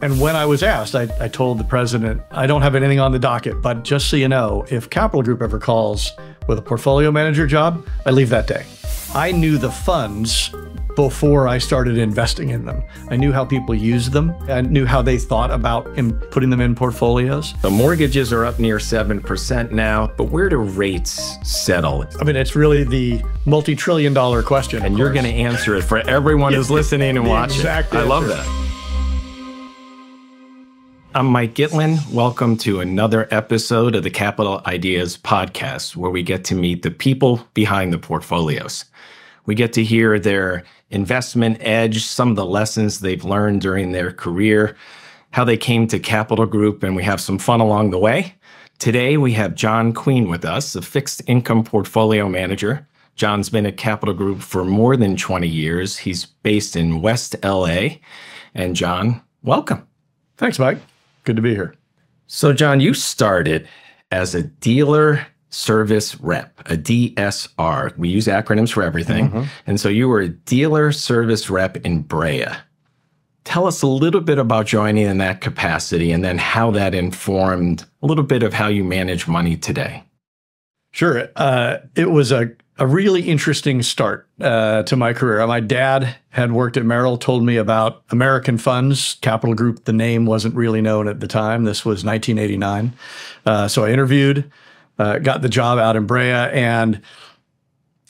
And when I was asked, I, I, told the president, I don't have anything on the docket, but just so you know, if Capital Group ever calls with a portfolio manager job, I leave that day. I knew the funds before I started investing in them. I knew how people used them. I knew how they thought about putting them in portfolios. The mortgages are up near 7% now, but where do rates settle? I mean, it's really the multi trillion dollar question. And you're going to answer it for everyone who's listening and watching. Exactly. I love that. I'm Mike Gitlin. Welcome to another episode of the Capital Ideas Podcast, where we get to meet the people behind the portfolios. We get to hear their investment edge, some of the lessons they've learned during their career, how they came to Capital Group, and we have some fun along the way. Today, we have John Queen with us, a fixed income portfolio manager. John's been at Capital Group for more than 20 years. He's based in West LA. And John, welcome. Thanks, Mike. Good to be here. So, John, you started as a dealer service rep, a DSR. We use acronyms for everything. Mm-hmm. And so you were a dealer service rep in Brea. Tell us a little bit about joining in that capacity and then how that informed a little bit of how you manage money today. Sure. Uh, it was a a really interesting start uh, to my career. My dad had worked at Merrill, told me about American Funds, Capital Group. The name wasn't really known at the time. This was 1989. Uh, so I interviewed, uh, got the job out in Brea, and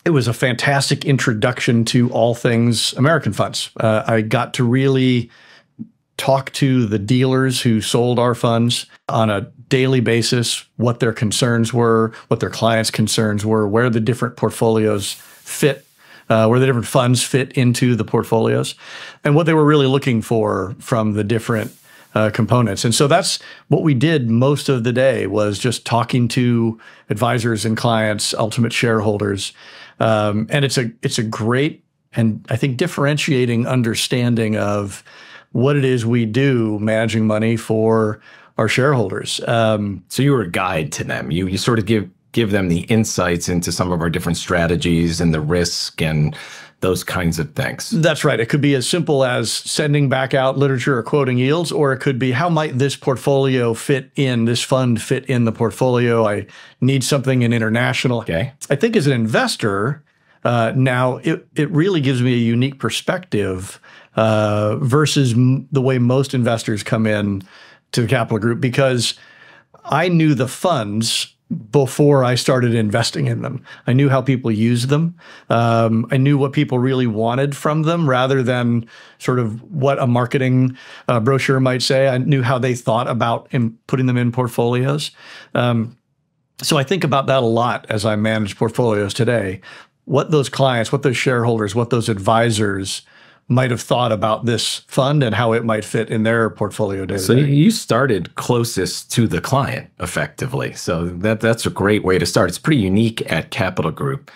it was a fantastic introduction to all things American Funds. Uh, I got to really talk to the dealers who sold our funds on a daily basis what their concerns were, what their clients' concerns were, where the different portfolios fit, uh, where the different funds fit into the portfolios, and what they were really looking for from the different uh, components. And so that's what we did most of the day was just talking to advisors and clients, ultimate shareholders, um, and it's a it's a great and I think differentiating understanding of what it is we do managing money for our shareholders. Um, so you were a guide to them. You you sort of give give them the insights into some of our different strategies and the risk and those kinds of things. That's right. It could be as simple as sending back out literature or quoting yields, or it could be how might this portfolio fit in, this fund fit in the portfolio? I need something in international. Okay. I think as an investor, uh, now it, it really gives me a unique perspective uh, versus m- the way most investors come in to the capital group because I knew the funds before I started investing in them. I knew how people used them. Um, I knew what people really wanted from them rather than sort of what a marketing uh, brochure might say. I knew how they thought about putting them in portfolios. Um, so I think about that a lot as I manage portfolios today. What those clients, what those shareholders, what those advisors might have thought about this fund and how it might fit in their portfolio day. So you started closest to the client effectively. So that that's a great way to start. It's pretty unique at Capital Group.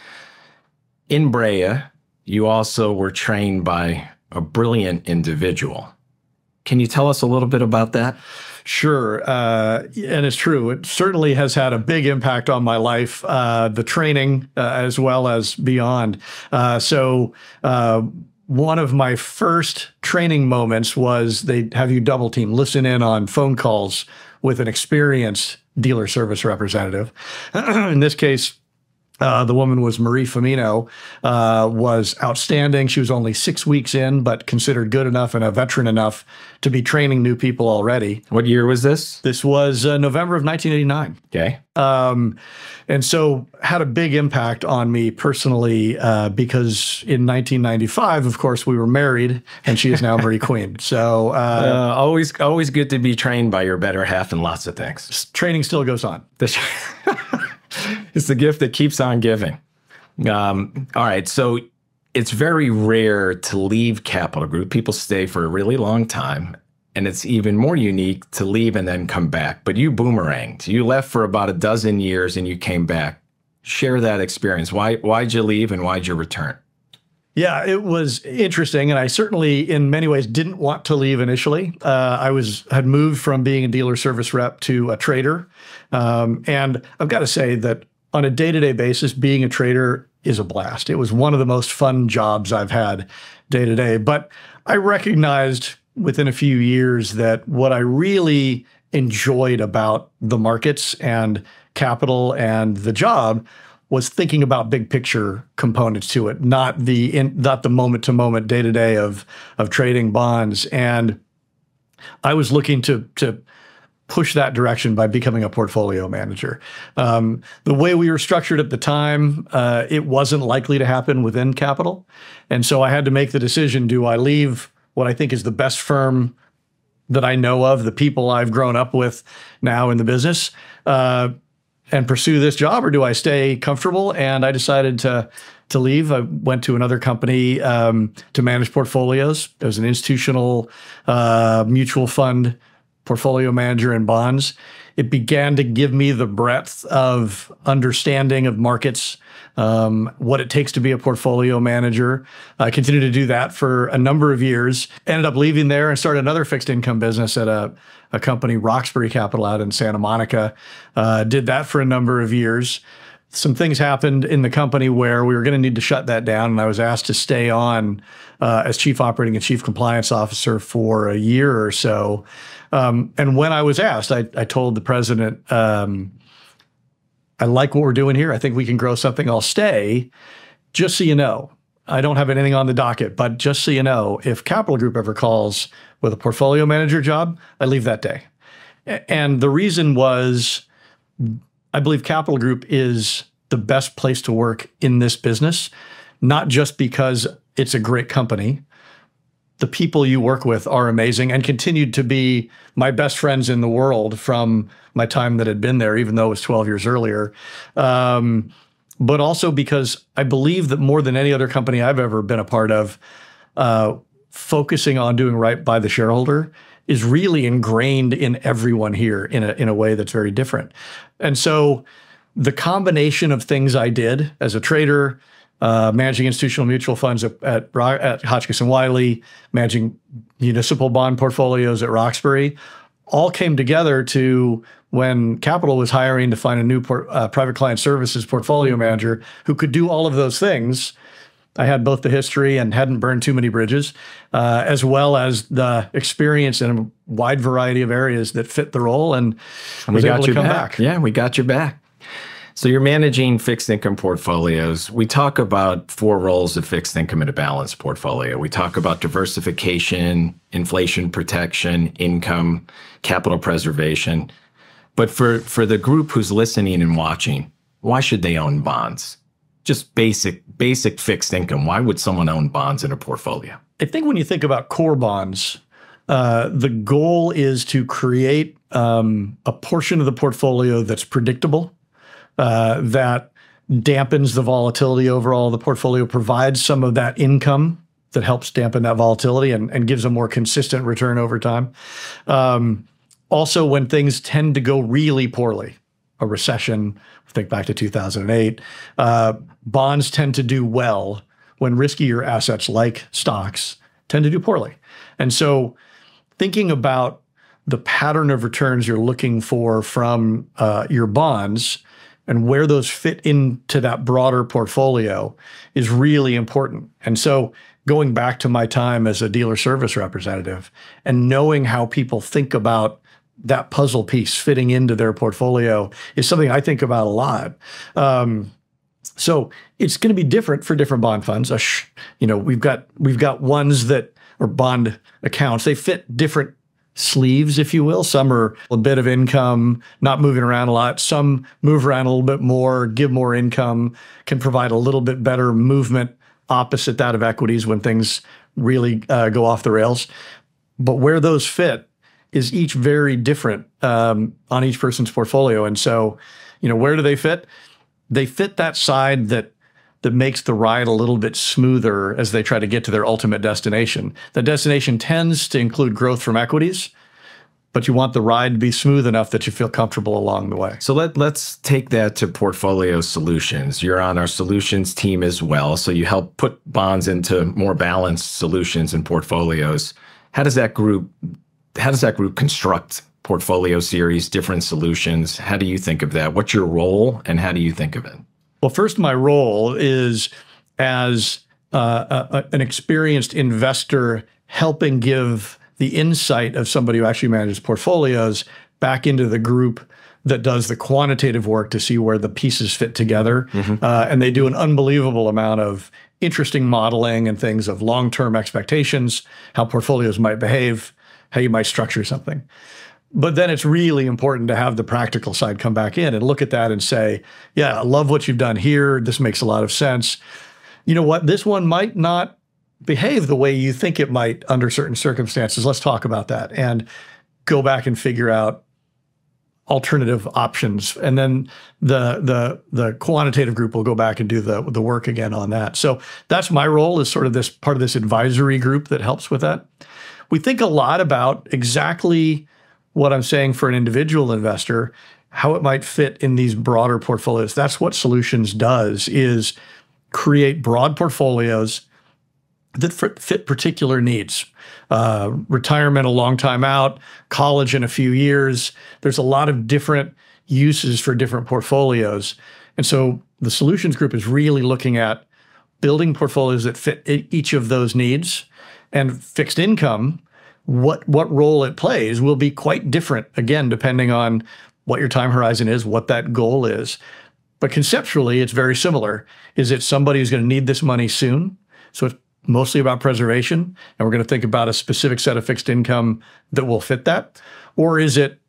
In Brea, you also were trained by a brilliant individual. Can you tell us a little bit about that? Sure. Uh, and it's true. It certainly has had a big impact on my life, uh, the training uh, as well as beyond. Uh, so, uh, one of my first training moments was they have you double team, listen in on phone calls with an experienced dealer service representative. in this case, uh, the woman was Marie Femino, uh, was outstanding. She was only six weeks in, but considered good enough and a veteran enough to be training new people already. What year was this? This was uh, November of 1989. Okay. Um, and so had a big impact on me personally uh, because in 1995, of course, we were married, and she is now Marie Queen. So uh, uh, always, always good to be trained by your better half and lots of things. Training still goes on. it's the gift that keeps on giving. Um, all right. So it's very rare to leave Capital Group. People stay for a really long time. And it's even more unique to leave and then come back. But you boomeranged. You left for about a dozen years and you came back. Share that experience. Why why'd you leave and why'd you return? Yeah, it was interesting, and I certainly, in many ways, didn't want to leave initially. Uh, I was had moved from being a dealer service rep to a trader, um, and I've got to say that on a day to day basis, being a trader is a blast. It was one of the most fun jobs I've had day to day. But I recognized within a few years that what I really enjoyed about the markets and capital and the job was thinking about big picture components to it, not the in, not the moment to moment day to day of of trading bonds. And I was looking to to push that direction by becoming a portfolio manager. Um, the way we were structured at the time, uh, it wasn't likely to happen within capital, and so I had to make the decision: Do I leave what I think is the best firm that I know of, the people I've grown up with now in the business? Uh, and pursue this job, or do I stay comfortable? And I decided to to leave. I went to another company um, to manage portfolios. It was an institutional uh, mutual fund portfolio manager in bonds. It began to give me the breadth of understanding of markets, um, what it takes to be a portfolio manager. I continued to do that for a number of years. Ended up leaving there and started another fixed income business at a, a company, Roxbury Capital, out in Santa Monica. Uh, did that for a number of years. Some things happened in the company where we were going to need to shut that down, and I was asked to stay on uh, as chief operating and chief compliance officer for a year or so. Um, and when I was asked, I, I told the president, um, I like what we're doing here. I think we can grow something. I'll stay. Just so you know, I don't have anything on the docket, but just so you know, if Capital Group ever calls with a portfolio manager job, I leave that day. And the reason was I believe Capital Group is the best place to work in this business, not just because it's a great company. The people you work with are amazing and continued to be my best friends in the world from my time that had been there, even though it was 12 years earlier. Um, but also because I believe that more than any other company I've ever been a part of, uh, focusing on doing right by the shareholder is really ingrained in everyone here in a in a way that's very different. And so the combination of things I did as a trader, uh, managing institutional mutual funds at, at, at Hotchkis and Wiley, managing municipal bond portfolios at Roxbury, all came together to when Capital was hiring to find a new uh, private client services portfolio manager who could do all of those things. I had both the history and hadn't burned too many bridges, uh, as well as the experience in a wide variety of areas that fit the role, and, and was able to back. back. Yeah, we got you back. So you're managing fixed income portfolios. We talk about four roles of fixed income in a balanced portfolio. We talk about diversification, inflation protection, income, capital preservation. But for, for the group who's listening and watching, why should they own bonds? Just basic basic fixed income. Why would someone own bonds in a portfolio? I think when you think about core bonds, uh, the goal is to create um, a portion of the portfolio that's predictable uh, that dampens the volatility overall the portfolio, provides some of that income that helps dampen that volatility and, and gives a more consistent return over time. Um, also, when things tend to go really poorly, a recession, think back to 2008, uh, bonds tend to do well when riskier assets like stocks tend to do poorly. And so, thinking about the pattern of returns you're looking for from uh, your bonds and where those fit into that broader portfolio is really important. And so going back to my time as a dealer service representative and knowing how people think about that puzzle piece fitting into their portfolio is something I think about a lot. Um, so it's going to be different for different bond funds. you know, we've got we've got ones that are bond accounts. They fit different sleeves, if you will. Some are a bit of income, not moving around a lot. Some move around a little bit more, give more income, can provide a little bit better movement opposite that of equities when things really uh, go off the rails. But where those fit is each very different um, on each person's portfolio. And so, you know, where do they fit? They fit that side that that makes the ride a little bit smoother as they try to get to their ultimate destination. The destination tends to include growth from equities, but you want the ride to be smooth enough that you feel comfortable along the way. So let, let's take that to portfolio solutions. You're on our solutions team as well. So you help put bonds into more balanced solutions and portfolios. How does that group how does that group construct portfolio series, different solutions? How do you think of that? What's your role and how do you think of it? Well, first, my role is as uh, a, an experienced investor helping give the insight of somebody who actually manages portfolios back into the group that does the quantitative work to see where the pieces fit together. Mm-hmm. Uh, and they do an unbelievable amount of interesting modeling and things of long term expectations, how portfolios might behave, how you might structure something. But then it's really important to have the practical side come back in and look at that and say, yeah, I love what you've done here. This makes a lot of sense. You know what? This one might not behave the way you think it might under certain circumstances. Let's talk about that and go back and figure out alternative options and then the the the quantitative group will go back and do the the work again on that so that's my role is sort of this part of this advisory group that helps with that we think a lot about exactly what i'm saying for an individual investor how it might fit in these broader portfolios that's what solutions does is create broad portfolios that fit particular needs. Uh, retirement a long time out, college in a few years. There's a lot of different uses for different portfolios. And so the solutions group is really looking at building portfolios that fit each of those needs and fixed income. What, what role it plays will be quite different, again, depending on what your time horizon is, what that goal is. But conceptually, it's very similar. Is it somebody who's going to need this money soon? So it's mostly about preservation, and we're going to think about a specific set of fixed income that will fit that? Or is it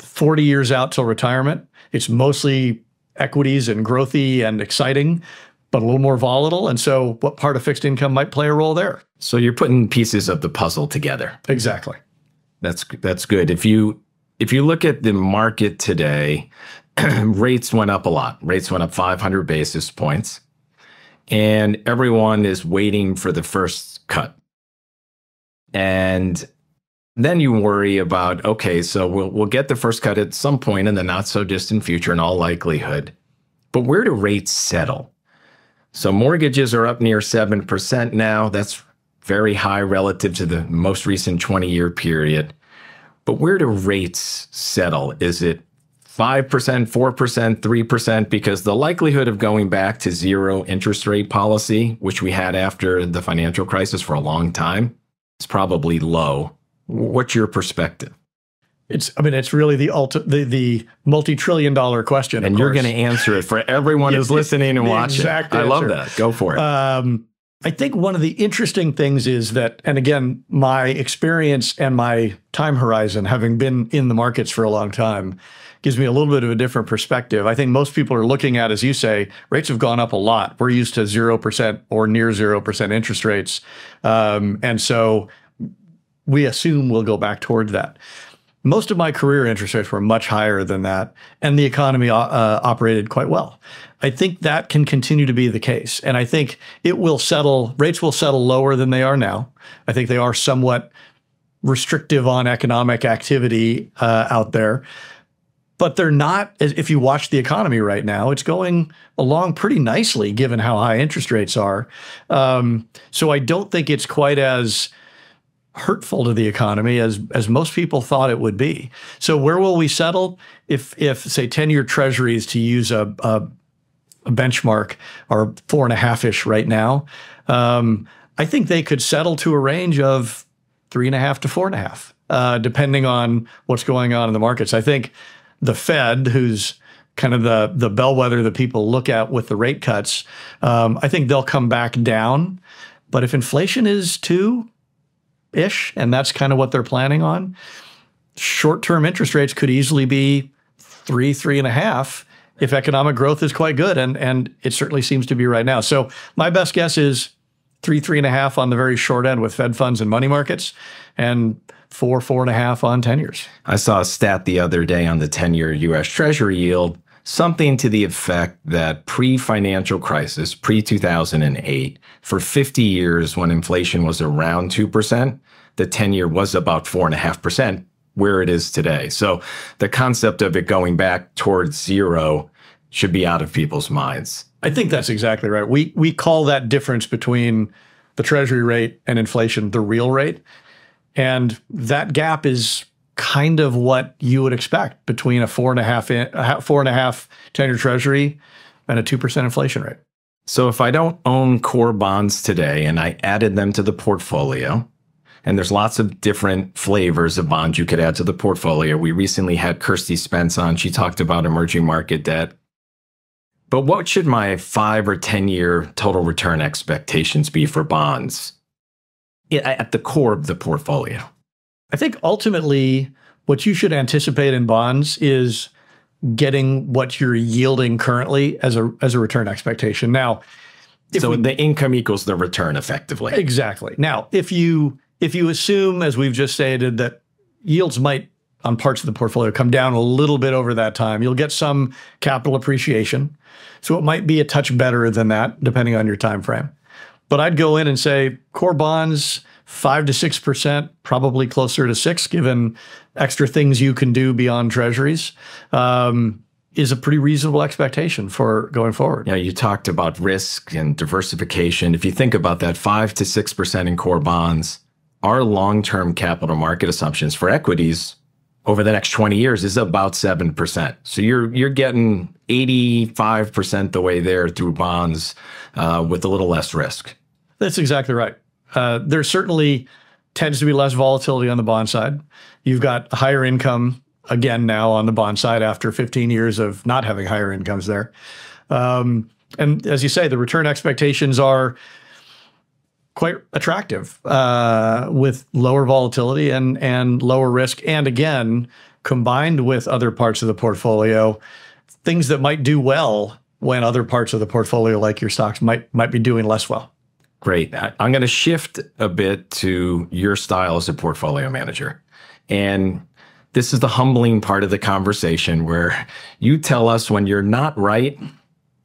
40 years out till retirement? It's mostly equities and growthy and exciting, but a little more volatile. And so, what part of fixed income might play a role there? So you're putting pieces of the puzzle together. Exactly. That's that's good. If you if you look at the market today, rates went up a lot. Rates went up 500 basis points and everyone is waiting for the first cut. And then you worry about okay, so we'll we'll get the first cut at some point in the not so distant future in all likelihood. But where do rates settle? So mortgages are up near 7% now. That's very high relative to the most recent 20 year period. But where do rates settle? Is it 5%, 4%, 3%, because the likelihood of going back to zero interest rate policy, which we had after the financial crisis for a long time, is probably low. What's your perspective? It's, I mean, it's really the ulti- the, the multi-trillion dollar question. And you're going to answer it for everyone who's listening and watching. I love that. Go for it. Um, I think one of the interesting things is that, and again, my experience and my time horizon, having been in the markets for a long time, gives me a little bit of a different perspective. I think most people are looking at, as you say, rates have gone up a lot. We're used to 0% or near 0% interest rates. Um, and so we assume we'll go back towards that. Most of my career interest rates were much higher than that, and the economy uh, operated quite well. I think that can continue to be the case. And I think it will settle, rates will settle lower than they are now. I think they are somewhat restrictive on economic activity uh, out there but they're not. If you watch the economy right now, it's going along pretty nicely given how high interest rates are. Um, so I don't think it's quite as hurtful to the economy as as most people thought it would be. So where will we settle if if say ten year treasuries to use a, a, a benchmark are four and a half ish right now? Um, I think they could settle to a range of three and a half to four and a half, uh, depending on what's going on in the markets. I think the Fed, who's kind of the the bellwether that people look at with the rate cuts, um, I think they'll come back down. But if inflation is two ish, and that's kind of what they're planning on, short term interest rates could easily be three, three and a half if economic growth is quite good, and and it certainly seems to be right now. So my best guess is three, three and a half on the very short end with Fed funds and money markets, and four, four and a half on 10 years. I saw a stat the other day on the 10 year US Treasury yield, something to the effect that pre financial crisis, pre 2008, for 50 years when inflation was around 2%, the 10 year was about 4.5%, where it is today. So the concept of it going back towards zero should be out of people's minds. I think that's exactly right. We we call that difference between the treasury rate and inflation the real rate. And that gap is kind of what you would expect between a four and a half, in, four and a half 10 year treasury and a 2% inflation rate. So if I don't own core bonds today and I added them to the portfolio And there's lots of different flavors of bonds you could add to the portfolio. We recently had Kirstie Spence on. She talked about emerging market debt. But what should my five or 10 year total return expectations be for bonds at the core of the portfolio? I think ultimately what you should anticipate in bonds is getting what you're yielding currently as a as a return expectation. Now, so we, the income equals the return effectively. Exactly. Now, if you if you assume, as we've just stated, that yields might on parts of the portfolio come down a little bit over that time, you'll get some capital appreciation. So it might be a touch better than that, depending on your time frame. But I'd go in and say core bonds, five to six percent, probably closer to six, given extra things you can do beyond treasuries. Um, is a pretty reasonable expectation for going forward. Yeah, you talked about risk and diversification. If you think about that, five to six percent in core bonds, our long-term capital market assumptions for equities over the next 20 years is about 7%. So you're you're getting 85% the way there through bonds uh, with a little less risk. That's exactly right. Uh, there certainly tends to be less volatility on the bond side. You've got higher income again now on the bond side after 15 years of not having higher incomes there. Um, and as you say, the return expectations are quite attractive uh, with lower volatility and and lower risk. And again, combined with other parts of the portfolio, things that might do well when other parts of the portfolio, like your stocks, might might be doing less well. Great. I'm going to shift a bit to your style as a portfolio manager. And this is the humbling part of the conversation where you tell us when you're not right,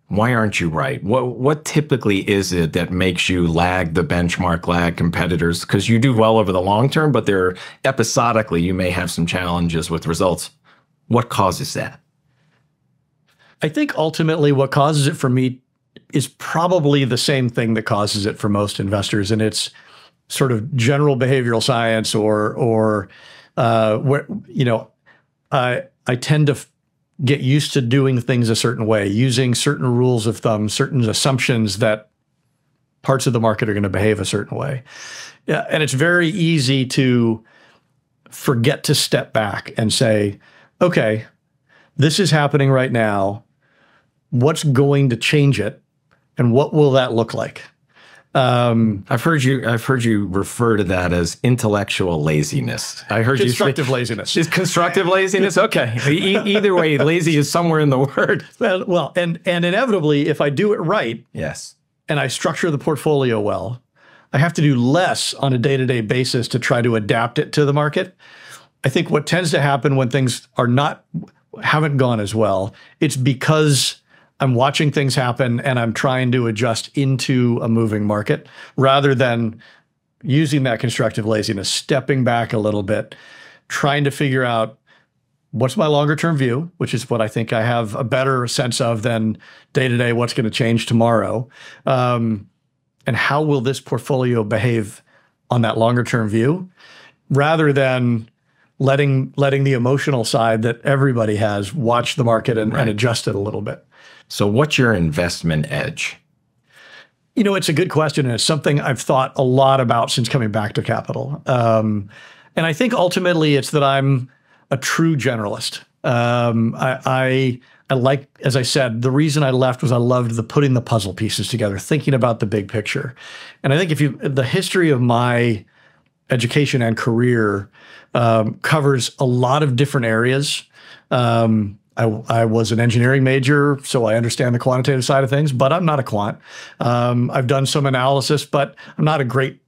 why aren't you right? What what typically is it that makes you lag the benchmark, lag competitors? Because you do well over the long term, but there episodically you may have some challenges with results. What causes that? I think ultimately what causes it for me is probably the same thing that causes it for most investors, and it's sort of general behavioral science or or uh, where you know I I tend to get used to doing things a certain way, using certain rules of thumb, certain assumptions that parts of the market are going to behave a certain way. Yeah, and it's very easy to forget to step back and say, okay, this is happening right now. What's going to change it? And what will that look like? Um, I've heard you. I've heard you refer to that as intellectual laziness. I heard constructive you say, laziness. Is constructive laziness okay? E- either way, lazy is somewhere in the word. Well, well, and and inevitably, if I do it right, yes, and I structure the portfolio well, I have to do less on a day to day basis to try to adapt it to the market. I think what tends to happen when things are not haven't gone as well, it's because I'm watching things happen and I'm trying to adjust into a moving market rather than using that constructive laziness, stepping back a little bit, trying to figure out what's my longer term view, which is what I think I have a better sense of than day to day what's going to change tomorrow. Um, and how will this portfolio behave on that longer term view rather than letting letting the emotional side that everybody has watch the market and, right. and adjust it a little bit. So, what's your investment edge? You know, it's a good question, and it's something I've thought a lot about since coming back to Capital. Um, and I think ultimately it's that I'm a true generalist. Um, I, I, I like, as I said, the reason I left was I loved the putting the puzzle pieces together, thinking about the big picture. And I think if you the history of my education and career um, covers a lot of different areas. Um, I, I, was an engineering major, so I understand the quantitative side of things, but I'm not a quant. Um, I've done some analysis, but I'm not a great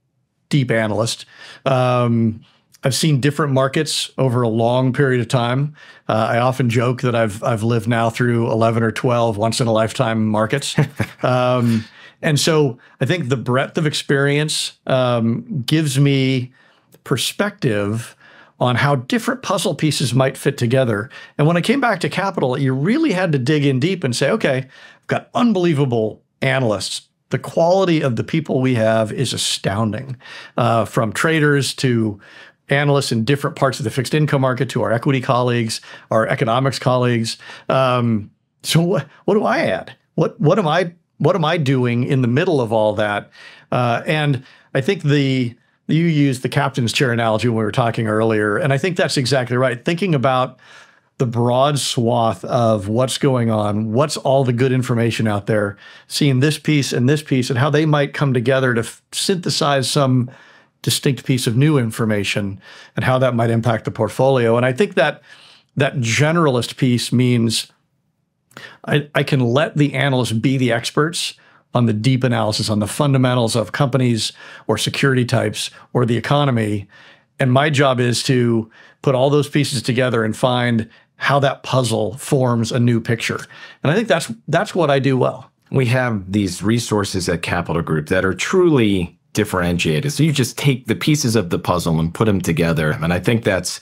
deep analyst. Um, I've seen different markets over a long period of time. Uh, I often joke that I've I've lived now through 11 or 12 once in a lifetime markets. um, and so I think the breadth of experience um, gives me perspective on how different puzzle pieces might fit together. And when I came back to Capital, you really had to dig in deep and say, okay, I've got unbelievable analysts. The quality of the people we have is astounding, uh, from traders to analysts in different parts of the fixed income market to our equity colleagues, our economics colleagues. Um, so what, what do I add? What what am I what am I doing in the middle of all that? Uh, and I think the you used the captain's chair analogy when we were talking earlier, and I think that's exactly right. Thinking about the broad swath of what's going on, what's all the good information out there, seeing this piece and this piece, and how they might come together to f- synthesize some distinct piece of new information, and how that might impact the portfolio. And I think that that generalist piece means I, I can let the analysts be the experts on the deep analysis on the fundamentals of companies or security types or the economy. And my job is to put all those pieces together and find how that puzzle forms a new picture. And I think that's that's what I do well. We have these resources at Capital Group that are truly differentiated. So you just take the pieces of the puzzle and put them together. And I think that's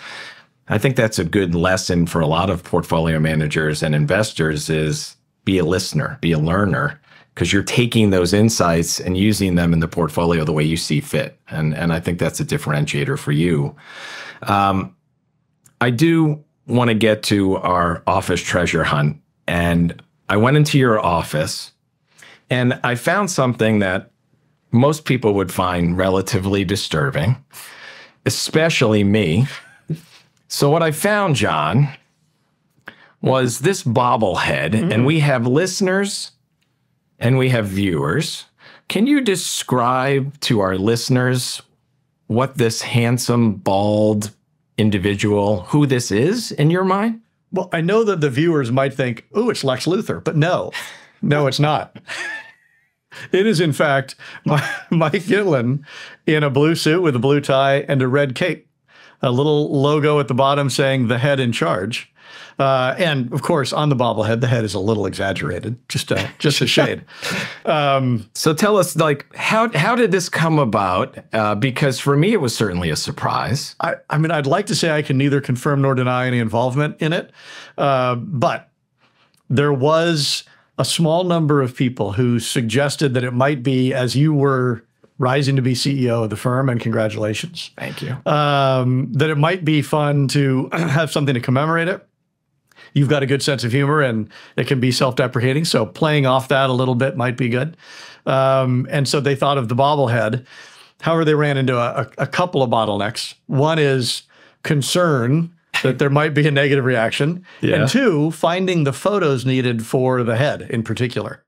I think that's a good lesson for a lot of portfolio managers and investors is be a listener, be a learner, because you're taking those insights and using them in the portfolio the way you see fit. And, and I think that's a differentiator for you. Um, I do want to get to our office treasure hunt. And I went into your office and I found something that most people would find relatively disturbing, especially me. So, what I found, John, was this bobblehead, mm-hmm. and we have listeners and we have viewers. Can you describe to our listeners what this handsome, bald individual, who this is in your mind? Well, I know that the viewers might think, oh, it's Lex Luthor, but no, no, it's not. It is, in fact, Mike Gitlin in a blue suit with a blue tie and a red cape a little logo at the bottom saying the head in charge. Uh, and of course, on the bobblehead, the head is a little exaggerated, just a just a shade. Um, so tell us, like, how how did this come about? Uh, because for me, it was certainly a surprise. I, I mean, I'd like to say I can neither confirm nor deny any involvement in it, uh, but there was a small number of people who suggested that it might be, as you were rising to be CEO of the firm, and congratulations. Thank you. Um, that it might be fun to have something to commemorate it. You've got a good sense of humor, and it can be self-deprecating. So playing off that a little bit might be good. Um, and so they thought of the bobblehead. However, they ran into a, a couple of bottlenecks. One is concern that there might be a negative reaction, yeah. and two, finding the photos needed for the head in particular.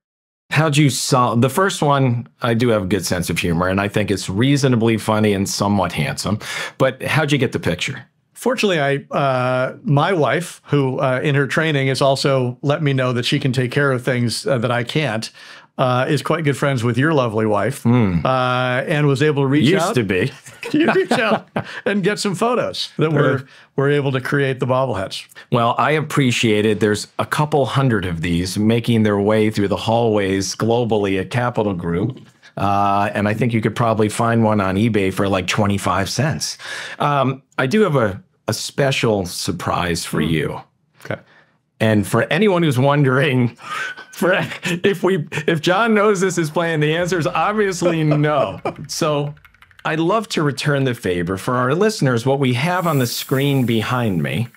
How'd you solve the first one? I do have a good sense of humor, and I think it's reasonably funny and somewhat handsome. But how'd you get the picture? Fortunately, I uh, my wife, who uh, in her training has also let me know that she can take care of things uh, that I can't uh, is quite good friends with your lovely wife, mm. uh, and was able to reach Used out. to be. reach out and get some photos that were were able to create the bobbleheads. Well, I appreciate it. There's a couple hundred of these making their way through the hallways globally at Capital Group. Uh, and I think you could probably find one on eBay for like 25 cents. Um, I do have a, a special surprise for mm. you. Okay. And for anyone who's wondering, if we if John knows this is playing, the answer is obviously no. So I'd love to return the favor for our listeners. What we have on the screen behind me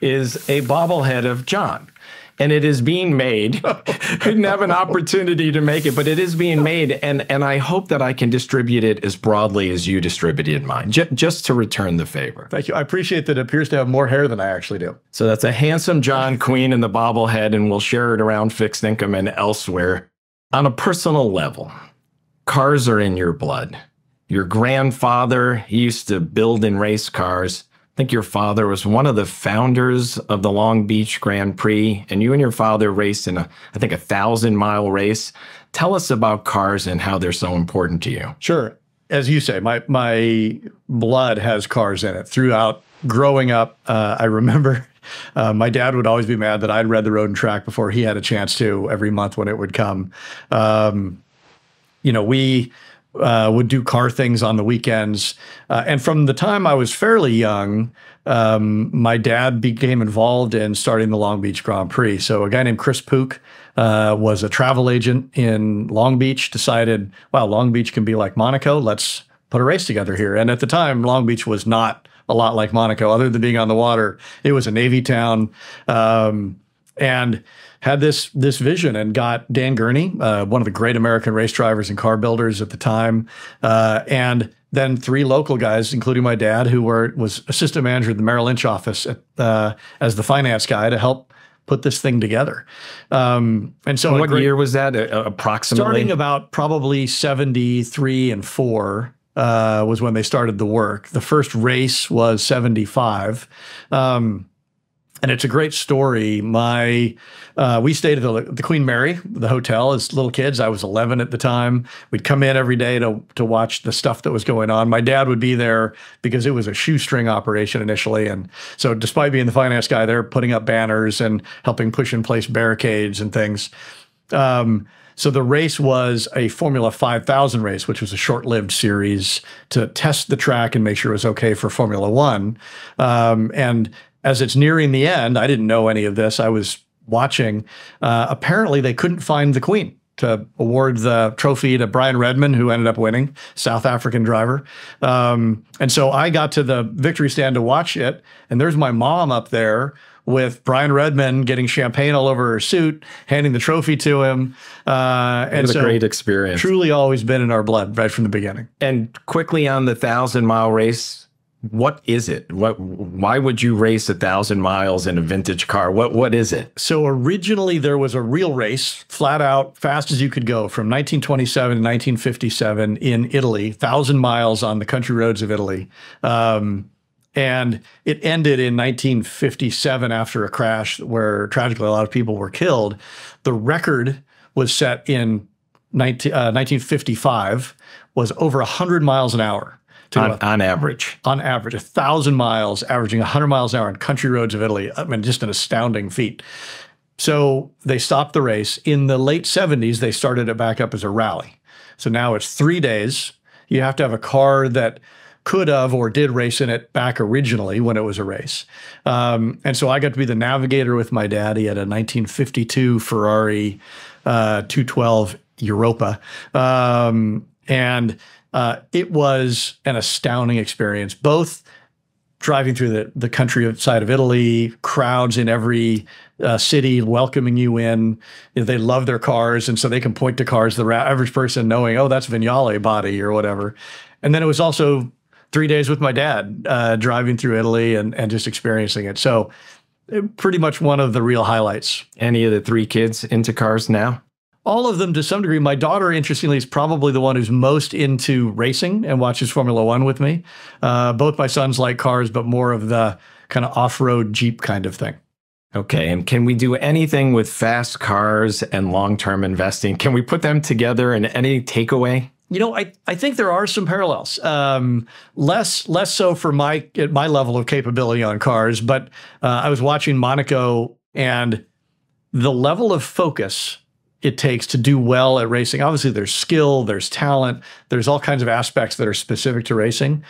is a bobblehead of John and it is being made. I didn't have an opportunity to make it, but it is being made, and and I hope that I can distribute it as broadly as you distributed mine, j- just to return the favor. Thank you. I appreciate that. It appears to have more hair than I actually do. So that's a handsome John Queen in the bobblehead, and we'll share it around fixed income and elsewhere. On a personal level, cars are in your blood. Your grandfather used to build and race cars. I think your father was one of the founders of the Long Beach Grand Prix, and you and your father raced in a, I think, a thousand mile race. Tell us about cars and how they're so important to you. Sure. As you say, my my blood has cars in it. Throughout growing up, uh, I remember uh, my dad would always be mad that I'd read the road and track before he had a chance to every month when it would come. Um, you know, we uh, would do car things on the weekends. Uh, and from the time I was fairly young, um, my dad became involved in starting the Long Beach Grand Prix. So a guy named Chris Pook uh, was a travel agent in Long Beach, decided, wow, Long Beach can be like Monaco. Let's put a race together here. And at the time, Long Beach was not a lot like Monaco, other than being on the water. It was a Navy town. Um, and had this this vision and got Dan Gurney, uh, one of the great American race drivers and car builders at the time, uh, and then three local guys, including my dad, who were was assistant manager at the Merrill Lynch office at, uh, as the finance guy to help put this thing together. Um, and so, and what great, year was that? Uh, approximately starting about probably seventy three and four. Uh, was when they started the work. The first race was 75. Um, and it's a great story. My uh, we stayed at the, the, Queen Mary, the hotel, as little kids. I was 11 at the time. We'd come in every day to to watch the stuff that was going on. My dad would be there because it was a shoestring operation initially, and so despite being the finance guy, they're putting up banners and helping push in place barricades and things. Um, so the race was a Formula 5000 race, which was a short-lived series to test the track and make sure it was okay for Formula One. Um, and as it's nearing the end, I didn't know any of this. I was watching. Uh, apparently, they couldn't find the Queen to award the trophy to Brian Redman, who ended up winning, South African driver. Um, and so I got to the victory stand to watch it, and there's my mom up there with Brian Redman getting champagne all over her suit, handing the trophy to him. Uh, and so a great experience. Truly, always been in our blood right from the beginning. And quickly on the thousand mile race, what is it? What? Why would you race a thousand miles in a vintage car? What? What is it? So originally there was a real race, flat out, fast as you could go, from 1927 to 1957 in Italy, thousand miles on the country roads of Italy, um, and it ended in 1957 after a crash where tragically a lot of people were killed. The record was set in 19, uh, 1955 was over 100 miles an hour on, on, average. On average, a thousand miles, averaging 100 miles an hour on country roads of Italy. I mean, just an astounding feat. So they stopped the race. In the late 70s, they started it back up as a rally. So now it's three days. You have to have a car that could have or did race in it back originally when it was a race. Um, and so I got to be the navigator with my dad. He had a 1952 Ferrari uh, 212 Europa. Um, and uh, it was an astounding experience, both driving through the, the countryside of Italy, crowds in every uh, city welcoming you in. They love their cars, and so they can point to cars, the average person knowing, oh, that's Vignale body or whatever. And then it was also three days with my dad uh, driving through Italy and, and just experiencing it. So pretty much one of the real highlights. Any of the three kids into cars now? All of them to some degree. My daughter, interestingly, is probably the one who's most into racing and watches Formula One with me. Uh, both my sons like cars, but more of the kind of off road Jeep kind of thing. Okay. And can we do anything with fast cars and long term investing? Can we put them together and any takeaway? You know, I, I think there are some parallels. Um, less less so for my at my level of capability on cars, but uh, I was watching Monaco and the level of focus it takes to do well at racing. Obviously, there's skill, there's talent, there's all kinds of aspects that are specific to racing.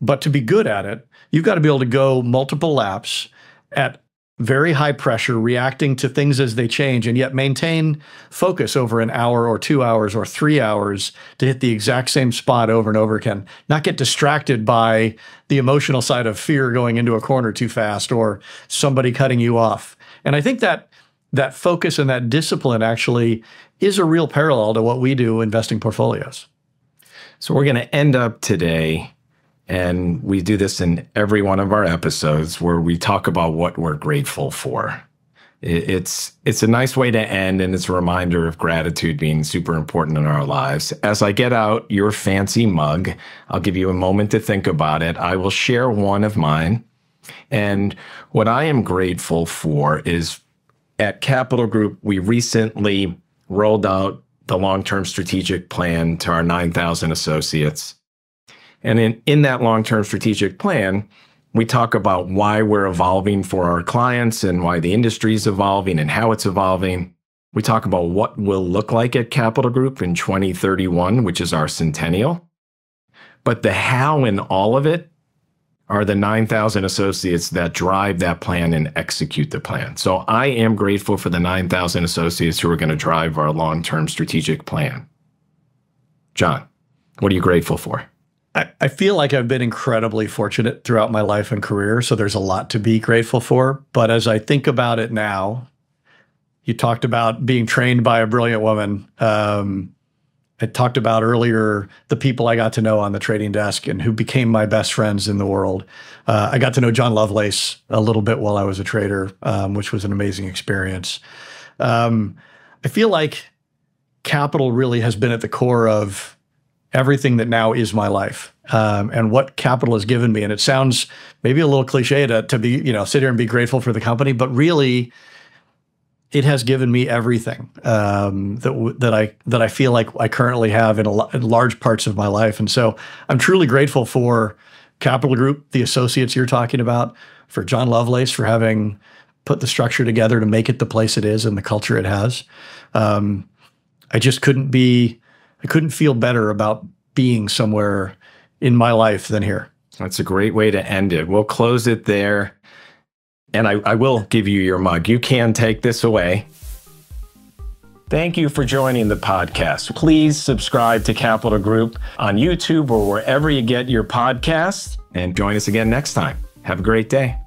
But to be good at it, you've got to be able to go multiple laps at very high pressure, reacting to things as they change, and yet maintain focus over an hour or two hours or three hours to hit the exact same spot over and over again. Not get distracted by the emotional side of fear going into a corner too fast or somebody cutting you off. And I think that that focus and that discipline actually is a real parallel to what we do investing portfolios. So we're going to end up today, and we do this in every one of our episodes where we talk about what we're grateful for. It's it's a nice way to end, and it's a reminder of gratitude being super important in our lives. As I get out your fancy mug, I'll give you a moment to think about it. I will share one of mine, and what I am grateful for is at Capital Group, we recently rolled out the long term strategic plan to our 9,000 associates. And in, in that long term strategic plan, we talk about why we're evolving for our clients and why the industry is evolving and how it's evolving. We talk about what will look like at Capital Group in 2031, which is our centennial. But the how in all of it are the 9,000 associates that drive that plan and execute the plan. So I am grateful for the 9,000 associates who are going to drive our long term strategic plan. John, what are you grateful for? I, I feel like I've been incredibly fortunate throughout my life and career. So there's a lot to be grateful for. But as I think about it now, you talked about being trained by a brilliant woman. Um, I talked about earlier the people I got to know on the trading desk and who became my best friends in the world. Uh, I got to know Jon Lovelace a little bit while I was a trader, um, which was an amazing experience. Um, I feel like capital really has been at the core of everything that now is my life um, and what capital has given me. And it sounds maybe a little cliche to, to be, you know, sit here and be grateful for the company, but really, it has given me everything um, that that I that I feel like I currently have in, a, in large parts of my life, and so I'm truly grateful for Capital Group, the associates you're talking about, for Jon Lovelace for having put the structure together to make it the place it is and the culture it has. Um, I just couldn't be, I couldn't feel better about being somewhere in my life than here. That's a great way to end it. We'll close it there. And I, I will give you your mug. You can take this away. Thank you for joining the podcast. Please subscribe to Capital Group on YouTube or wherever you get your podcasts and join us again next time. Have a great day.